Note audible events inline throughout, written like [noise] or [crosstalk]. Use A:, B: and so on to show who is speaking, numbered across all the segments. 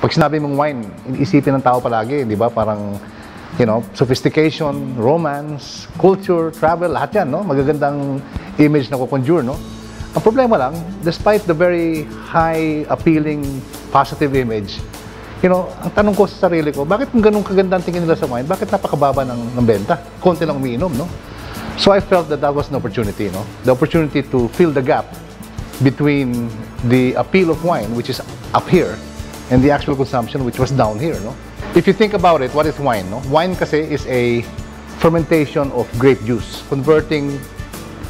A: Pag sinabi mong wine, isipin ng tao palagi, di ba? Parang, you know, sophistication, romance, culture, travel, lahat yan, no? Magagandang image na kukonjure, no? Ang problema lang, despite the very high, appealing, positive image, you know, ang tanong ko sa sarili ko, bakit kung ganun kagandang tingin nila sa wine, bakit napakababa ng, ng benta? Konti lang umiinom, no? So I felt that that was an opportunity, no? The opportunity to fill the gap between the appeal of wine, which is up here, and the actual consumption, which was down here, no? If you think about it, what is wine, no? Wine kasi is a fermentation of grape juice, converting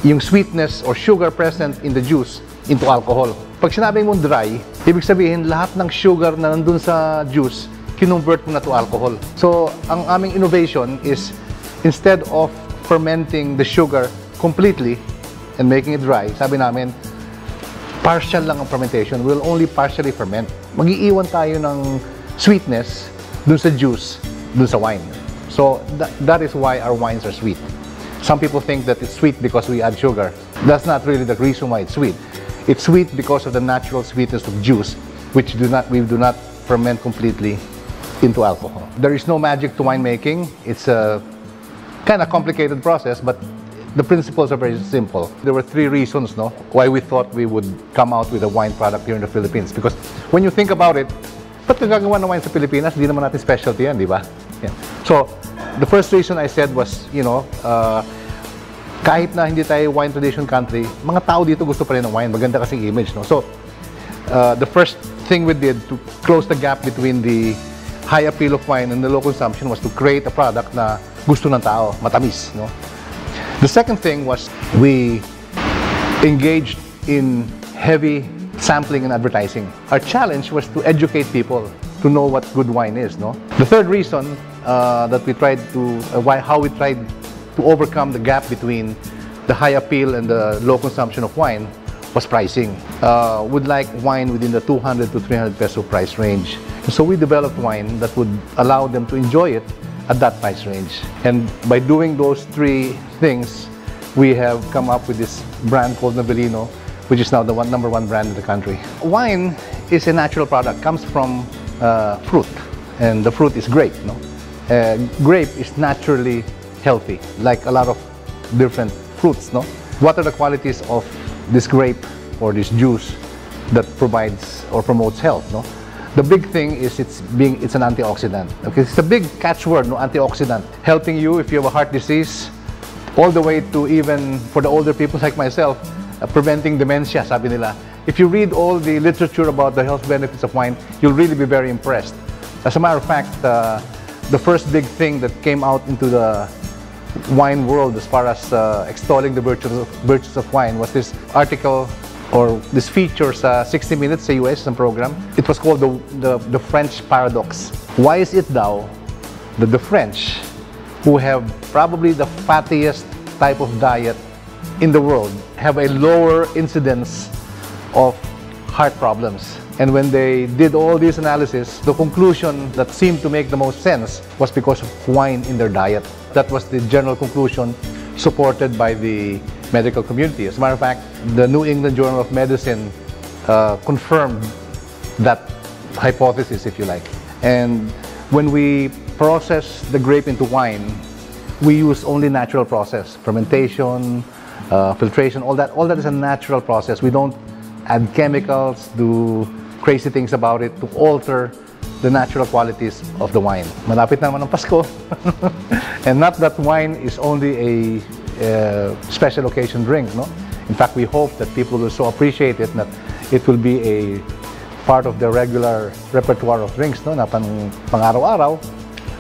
A: yung sweetness or sugar present in the juice into alcohol. Pag sinabing mong dry, ibig sabihin lahat ng sugar na nandun sa juice, kinonvert mo na to alcohol. So, ang aming innovation is instead of fermenting the sugar completely and making it dry, sabi namin, partial lang ang fermentation. We'll only partially ferment. Magiiwan tayo ng sweetness dun sa juice, dun sa wine. So, that, that is why our wines are sweet. Some people think that it's sweet because we add sugar. That's not really the reason why it's sweet. It's sweet because of the natural sweetness of juice, which do not, we do not ferment completely into alcohol. There is no magic to winemaking. It's a kind of complicated process, but the principles are very simple. There were three reasons no, why we thought we would come out with a wine product here in the Philippines. Because when you think about it, ba't nagagawa ng wine sa Pilipinas? Hindi naman natin specialty yan, di ba? Yeah. So, the first reason I said was, you know, uh, kahit na hindi tayo wine tradition country, mga tao dito gusto pa rin ng wine. Maganda kasing image, no? So, uh, the first thing we did to close the gap between the high appeal of wine and the low consumption was to create a product na gusto ng tao, matamis, no? The second thing was we engaged in heavy sampling and advertising. Our challenge was to educate people to know what good wine is, no? The third reason uh, that we tried to, uh, why, how we tried to overcome the gap between the high appeal and the low consumption of wine was pricing. Uh, would like wine within the 200 to 300 peso price range. So we developed wine that would allow them to enjoy it at that price range. And by doing those three things, we have come up with this brand called Novelino, which is now the one, number one brand in the country. Wine is a natural product, comes from uh, fruit, and the fruit is grape. No, uh, grape is naturally healthy, like a lot of different fruits. No, what are the qualities of this grape or this juice that provides or promotes health? No, the big thing is it's being it's an antioxidant. Okay, it's a big catchword, no antioxidant, helping you if you have a heart disease, all the way to even for the older people like myself, uh, preventing dementia. Sabi nila, if you read all the literature about the health benefits of wine, you'll really be very impressed. As a matter of fact, uh, the first big thing that came out into the wine world as far as uh, extolling the virtues of, virtues of wine was this article or this feature sa 60 Minutes sa US, isang program. It was called the, the, the French Paradox. Why is it daw that the French, who have probably the fattiest type of diet in the world, have a lower incidence of heart problems? And when they did all these analysis, the conclusion that seemed to make the most sense was because of wine in their diet. That was the general conclusion supported by the medical community. As a matter of fact, the New England Journal of Medicine uh, confirmed that hypothesis, if you like. And when we process the grape into wine, we use only natural process, fermentation, uh, filtration, all that. All that is a natural process. We don't add chemicals, do crazy things about it to alter the natural qualities of the wine. Malapit naman ang Pasko. [laughs] and not that wine is only a uh, special occasion drink, no? In fact, we hope that people will so appreciate it that it will be a part of their regular repertoire of drinks, no? Na pang, pang araw-araw.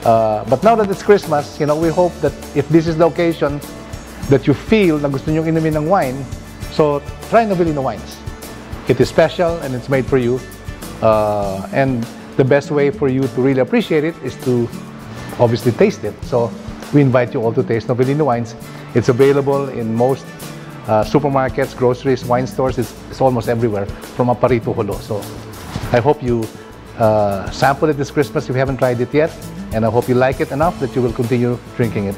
A: Uh, but now that it's Christmas, you know, we hope that if this is the occasion that you feel na gusto nyong inumin ng wine, so try Novelino wines. It is special and it's made for you. Uh, and the best way for you to really appreciate it is to obviously taste it. So we invite you all to taste Novellino wines. It's available in most uh, supermarkets, groceries, wine stores. It's, it's almost everywhere from Aparito Holo. So I hope you uh, sample it this Christmas if you haven't tried it yet. And I hope you like it enough that you will continue drinking it.